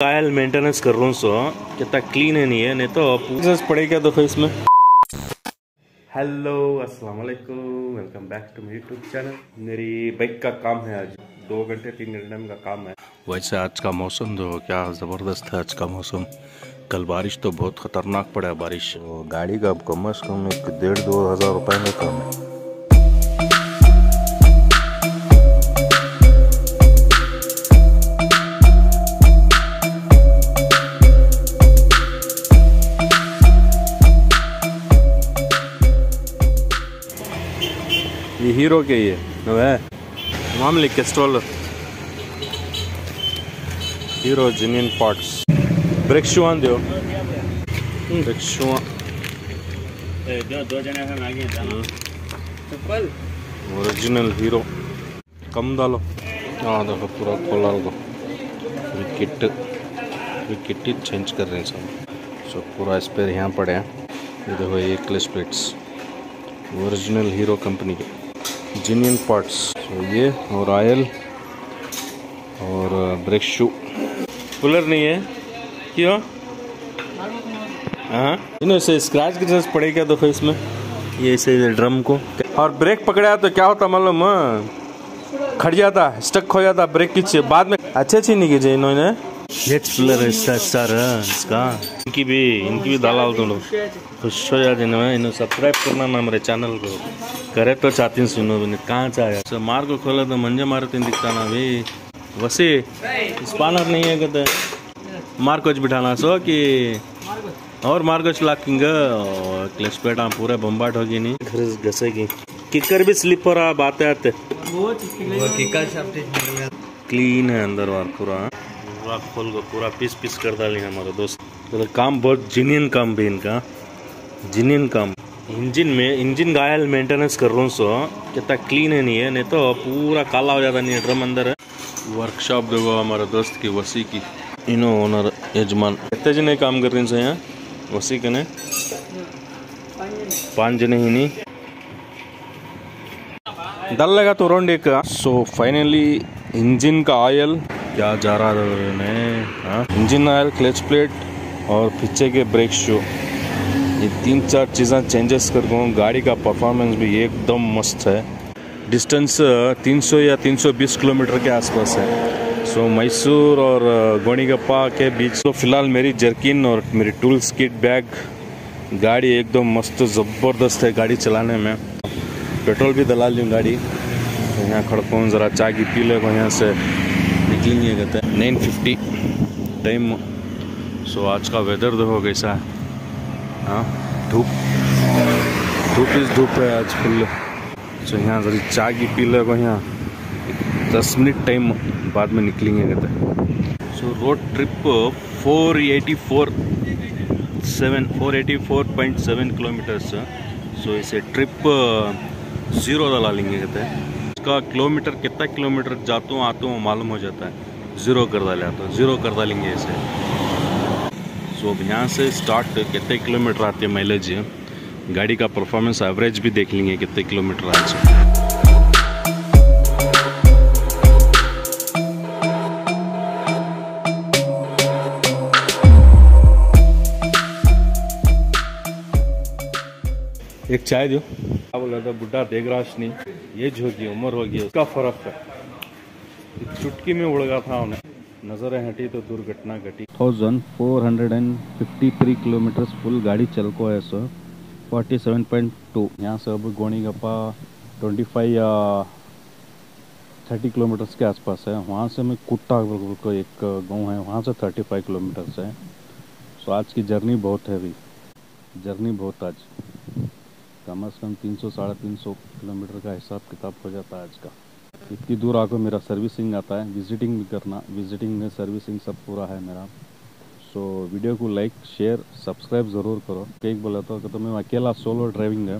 Oil maintenance कर रहा हूँ सो कितना क्लीन है नहीं है नहीं तो पड़ेगा देखो इसमें। हेलो अस्सलाम वालेकुम वेलकम बैक टू मेरी यूट्यूब चैनल मेरी बाइक का काम है आज। दो घंटे तीन घंटे का काम है। वैसे आज का मौसम जो क्या ज़बरदस्त है आज का मौसम। कल बारिश तो बहुत ख़तरनाक पड़ा है बारिश। तो गाड़ी का कम अज़ कम एक डेढ़ दो हज़ार रुपये में कम है। ये हीरो के ये है? मामूली Castrol. Hero genuine parts. Brake shoe आन दो ब्रेक शू दो दो जने हम आगे जाना। चप्पल? ओरिजिनल हीरो कम डालो। हाँ देखो पूरा खोला दो किट ये किट ही चेंज कर रहे हैं सब। सो पूरा स्पेयर यहाँ पड़े हैं। ये देखो ये क्लिस प्लेट्स ओरिजिनल हीरो कंपनी के। जिनियन पार्ट्स सो ये और आयल और ब्रेक शू कूलर नहीं है? क्यों? हाँ? इन्हों से स्क्रैच की ज़रूरत पड़ेगा देखो इसमें। ये ऐसे ड्रम को। और ब्रेक पकड़ा तो क्या होता मालूम खड़ जाता स्टक हो जाता ब्रेक की बाद में अच्छे अच्छी नहीं कीजिए इन्होंने। है इसका है इसका इनकी भी इनकी भी दाला तुम लोग खुश हो जाते ना इन्हें सब्सक्राइब करना ना हमारे चैनल को। करे तो चाहती हूँ सुनो भी कहाँ चाहे सो मार को खोला तो मंजे मारते दिखता ना भाई वैसे स्पानर नहीं है कहते। मार कुछ बिठाना सो कि और मार कुछ लाकिंग क्लच प्लेट पूरा बम्बाट होगी नहीं। घर घसेगी किकर भी स्लिप हो रहा आते। आते क्लीन है। अंदर बार पूरा पूरा खोल को पूरा पीस पीस कर डाली हमारे दोस्त। तो काम बहुत जिनियन काम भी इनका। जिनियन काम। इंजन में इंजन का ऑयल मेंटेनेंस कर रहा हूँ, सो कितना क्लीन है नहीं है, नहीं तो पूरा काला हो जाता नहीं है ड्रम अंदर है। वर्कशॉप देखो हमारे दोस्त की, वसी की। इनो ओनर यजमान कितने जने काम कर रहे हैं यहाँ? वसी कने पाँच जने ही नहीं। डल लगा तो राउंड एक सो फाइनली इंजन का ऑयल क्या जा रहा था इंजन ऑयल क्लच प्लेट और पीछे के ब्रेक शू। ये तीन चार चीज़ें चेंजेस कर दूँ, गाड़ी का परफॉर्मेंस भी एकदम मस्त है। डिस्टेंस 300 या 320 किलोमीटर के आसपास है। सो मैसूर और गोनीगप्पा के बीच। तो फ़िलहाल मेरी जर्किन और मेरी टूल्स किट बैग गाड़ी एकदम मस्त ज़बरदस्त है गाड़ी चलाने में। पेट्रोल भी दला लूँ गाड़ी। तो यहाँ खड़कों, ज़रा चाय की पी ले, यहाँ से। हैं नाइन फिफ्टी टाइम सो आज का वेदर देखो कैसा है। हाँ धूप। धूप इस धूप है आज फुल सो यहाँ जरा चाय की पी ले यहाँ। दस मिनट टाइम बाद में निकलेंगे कहते so road trip four eighty four seven four eighty four point seven kilometres so इसे ट्रिप ज़ीरो डाला लेंगे कहते हैं। इसका किलोमीटर, कितना किलोमीटर जाता हूँ आता हूँ मालूम हो जाता है। ज़ीरो कर डाले तो ज़ीरो कर डालेंगे इसे। सो अब यहाँ से स्टार्ट कितने किलोमीटर आती है माइलेज गाड़ी का परफॉर्मेंस एवरेज भी देख लेंगे कितने किलोमीटर आज। एक चाय दो क्या बोला था? बुढ़ा देख नहीं एज होगी उम्र होगी, उसका फ़र्क है। चुटकी में उड़ गया था उन्हें। नज़रें हटी तो दुर्घटना घटी। Thousand four hundred and fifty three kilometre full गाड़ी चल को है sir forty seven point two यहाँ से अब गोनी गप्पा ट्वेंटी फाइव या थर्टी किलोमीटर्स के आसपास है। वहाँ से मैं कुट्टा को एक गाँव है, वहाँ से थर्टी फाइव किलोमीटर्स है। सो आज की जर्नी बहुत है अभी जर्नी बहुत आज। कम अज़ कम तीन सौ साढ़े तीन सौ किलोमीटर का हिसाब किताब हो जाता है आज का। इतनी दूर आकर मेरा सर्विसिंग आता है विजिटिंग भी करना विजिटिंग में सर्विसिंग सब पूरा है मेरा। सो वीडियो को लाइक शेयर सब्सक्राइब ज़रूर करो। एक बोला तो, तो मैं अकेला सोलो ड्राइविंग है।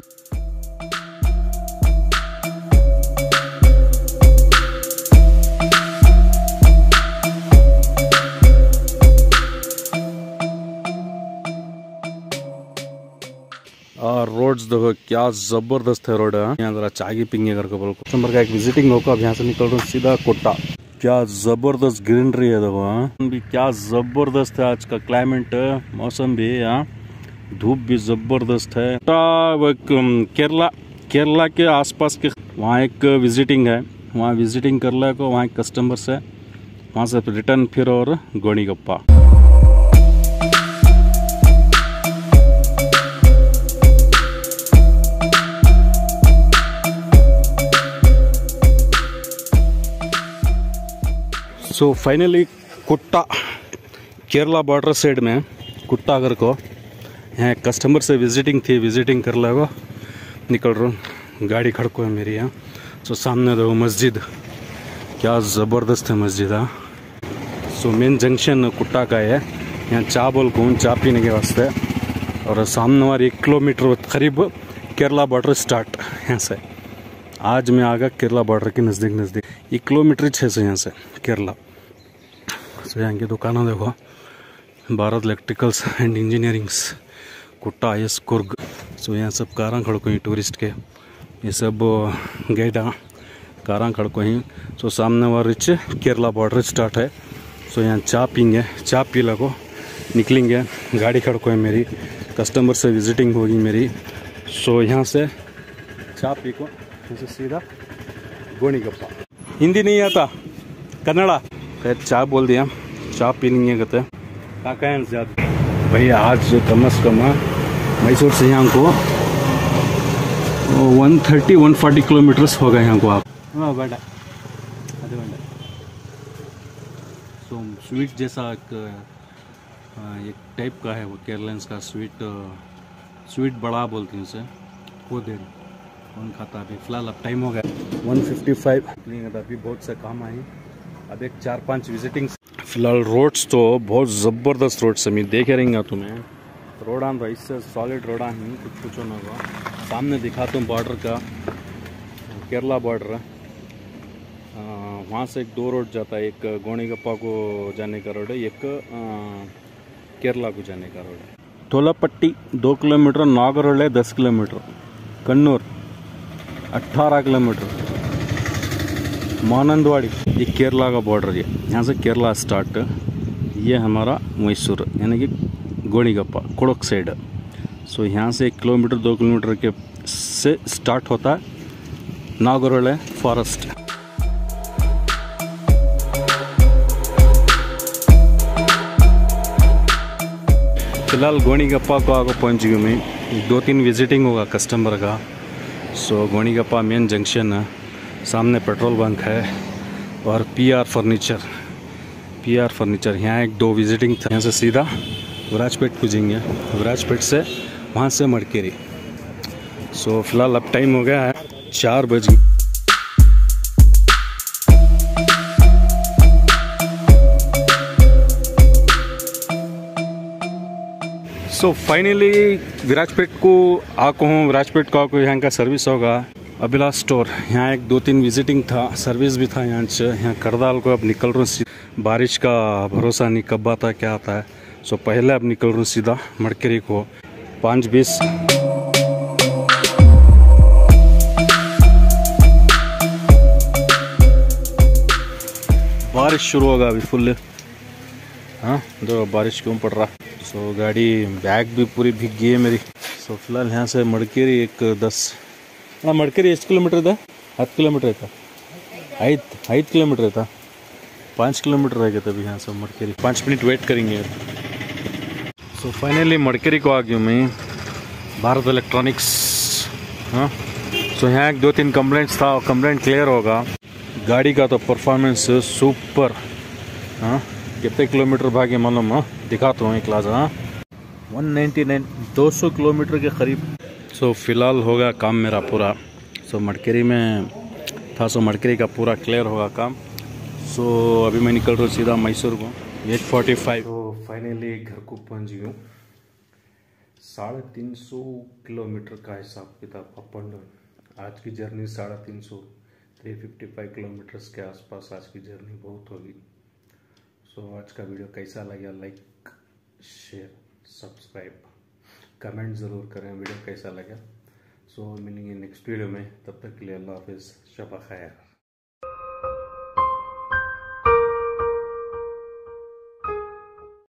देखो, क्या ज़बरदस्त है रोड है। यहाँ जरा चाय की पिंगे करके बोलो। नंबर का एक विजिटिंग होगा अब यहाँ से निकल रहा हूँ सीधा कोटा। क्या ज़बरदस्त ग्रीनरी है देखो हाँ। भी क्या ज़बरदस्त है, आज का क्लाइमेट मौसम भी हाँ। धूप भी ज़बरदस्त है। केरला केरला के आसपास के, वहाँ एक विजिटिंग है। वहाँ विजिटिंग कर ला को वहाँ एक कस्टमर्स है। वहाँ से रिटर्न फिर और गोनीगप्पा so finally Kutta Kerala border side में कुट्टा अगर को, यहाँ कस्टमर से विजिटिंग थी विजिटिंग कर लगो। निकल रहा हूँ। गाड़ी खड़को है मेरी यहाँ। सो सामने दो मस्जिद। क्या ज़बरदस्त है मस्जिद हाँ। सो मेन जंक्शन कुट्टा का है। यहाँ चा बोल को चा पीने के वास्ते। और सामने वाले एक किलोमीटर करीब केरला बॉर्डर स्टार्ट यहाँ से। आज मैं आ गया केरला बॉर्डर के नज़दीक नज़दीक एक किलोमीटर छः से यहाँ से केरला यहाँ की दुकान, देखो। Bharat electricals and engineerings Kutta S Coorg so यहाँ सब कारा खड़को ही टूरिस्ट के, ये सब गेटा कारा खड़को ही। सो सामने वाला रिच, केरला बॉर्डर स्टार्ट है। सो यहाँ चा पीएँगे चा पी लगो, निकलेंगे। गाड़ी खड़को है मेरी, कस्टमर से विजिटिंग होगी मेरी। सो यहाँ से चा पी को, यहाँ से सीधा गोनीगप्पा। हिंदी नहीं आता, कन्नड़ा। चाय बोल दिया। कहते काका है ज़्यादा? भैया आज कम अज कम मैसूर से यहाँ को one thirty one forty kilometres होगा यहाँ को आप। हाँ बेटा आधे घंटे सो स्वीट जैसा एक एक टाइप का है वो केरलेंस का स्वीट स्वीट बड़ा बोलते हैं उसे वो दे कौन खाता अभी? फ़िलहाल अब टाइम हो गया। 155 नहीं था अभी बहुत से काम आए अब एक चार पाँच विजिटिंग फ़िलहाल रोड्स तो बहुत ज़बरदस्त रोड्स है। मैं देखे रहेंगे तुम्हें। रोड रहा इससे सॉलिड रोड ही कुछ कुछ हुआ। सामने दिखाता हूँ बॉर्डर का। केरला बॉर्डर है। वहाँ से एक दो रोड जाता है। एक गोनीगप्पा को जाने का रोड है, एक केरला को जाने का रोड है। टोलापट्टी दो किलोमीटर, नागरोल दस किलोमीटर। कन्नूर अट्ठारह किलोमीटर। मानंदवाड़ी, ये केरला का बॉर्डर है। यहाँ से केरला स्टार्ट ये हमारा मैसूर यानी कि गोनीगप्पा कुड़क साइड सो यहाँ से एक किलोमीटर, दो किलोमीटर के से स्टार्ट होता है नागरोल फॉरेस्ट फ़िलहाल गोनीगप्पा को आगे पहुँच गई मैं। दो तीन विजिटिंग होगा कस्टमर का। सो गोनीगप्पा मेन जंक्शन है। सामने पेट्रोल बंक है और पीआर फर्नीचर पीआर फर्नीचर यहाँ एक दो विजिटिंग था। यहाँ से सीधा विराजपेट पूजेंगे। विराजपेट से वहाँ से मड़केरी। सो फ़िलहाल अब टाइम हो गया है चार बज। सो फाइनली विराजपेट को आको हूँ विराजपेट को आको यहाँ का सर्विस होगा। अभिलाष स्टोर, यहाँ एक दो तीन विजिटिंग था सर्विस भी था यहाँ से। यहाँ करदाल को अब निकल रहा हूँ बारिश का भरोसा नहीं, कब आता क्या आता है। सो पहले अब निकल रहा हूँ सीधा मड़केरी को। पाँच बीस। बारिश शुरू होगा अभी फुल। हाँ दो बारिश क्यों पड़ रहा? सो गाड़ी बैग भी पूरी भीग गई है मेरी। सो फ़िलहाल यहाँ से मड़केरी एक दस। हाँ मड़केरी ಎಷ್ಟು ಕಿಲೋಮೀಟರ್ ಇದೆ ಹತ್ತು ಕಿಲೋಮೀಟರ್ ಆಯ್ತಾ ಐದು ಐದು ಕಿಲೋಮೀಟರ್ ಆಯ್ತಾ पाँच किलोमीटर रह गए थे अभी यहाँ से मड़केरी पाँच मिनट वेट करेंगे सो फाइनली मड़केरी को आ गई हूँ मैं भारत इलेक्ट्रॉनिक्स हाँ सो यहाँ एक दो तीन कंप्लेंट्स था कंप्लेंट क्लियर होगा गाड़ी का तो परफॉर्मेंस सुपर हाँ कितने किलोमीटर भागे मालूम हाँ दिखाता हूँ एक क्लास हाँ 199 200 किलोमीटर के करीब सो फ़िलहाल होगा काम मेरा पूरा। सो मड़केरी में था सो मड़केरी का पूरा क्लियर होगा काम। सो अभी मैं निकल रहा हूँ सीधा मैसूर को एट फोर्टी फाइव तो फाइनली घर को पहुँच हूँ। साढ़े तीन सौ किलोमीटर का हिसाब किताब अप एंड डाउन आज की जर्नी साढ़े तीन सौ थ्री फिफ्टी फाइव किलोमीटर्स के आसपास आज की जर्नी बहुत होगी। सो so, आज का वीडियो कैसा लगा लाइक शेयर सब्सक्राइब कमेंट ज़रूर करें, वीडियो कैसा लगा? सो मिलेंगे नेक्स्ट वीडियो में, तब तक के लिए अल्लाह हाफिज़ शबा खैर।